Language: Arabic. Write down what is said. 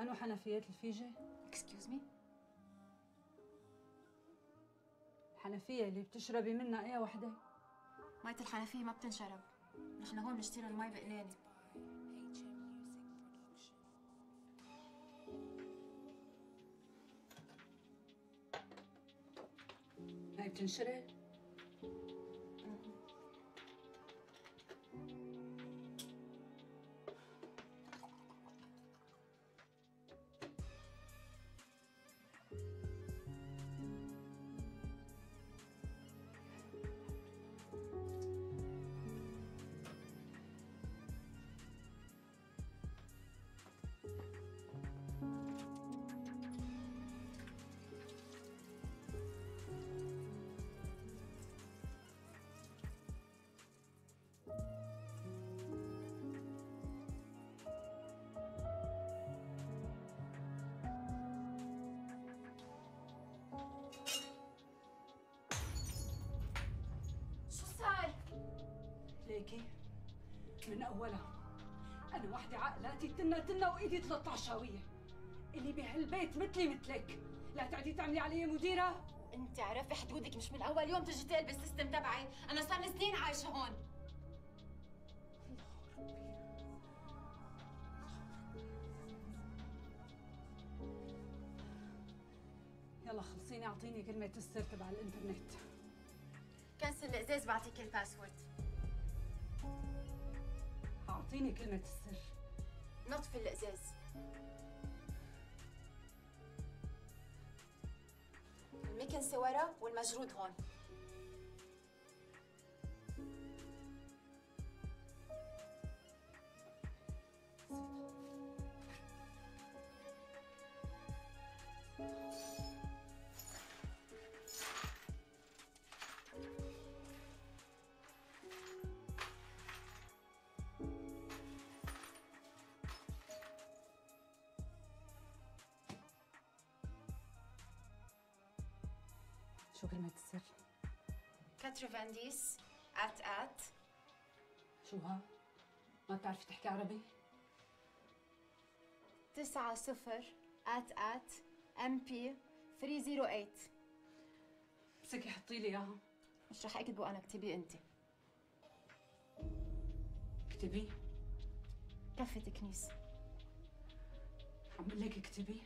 أنو حنفيات الفيجة؟ excuse me الحنفية اللي بتشربي منها أي وحدة؟ مية الحنفية ما بتنشرب نحن هون بنشتري المي بقلالة هاي بتنشرب؟ ليكي؟ من أولها أنا وحدة عقلاتي تنا تنا وإيدي 13 شاوية اللي بهالبيت مثلي مثلك. لا تعدي تعملي علي مديرة. أنت عرفي حدودك مش من أول يوم تجي تقلبي السيستم تبعي. أنا صار لي سنين عايشة هون. يلا خلصيني أعطيني كلمة السر تبع الإنترنت. كنسل الإزاز بعطيك الباسورد. أعطيني كلمة السر. نطفي الإزاز. المكنسة ورا والمجرود هون. شو كلمة السر؟ كاتري فانديس أت أت. شو ها؟ ما بتعرفي تحكي عربي؟ تسعة صفر أت أت. إم بي 308 امسكي حطي لي إياها. مش رح أكتبه أنا اكتبيه انت. اكتبي. كفة كنيس. عم بقول لك اكتبي.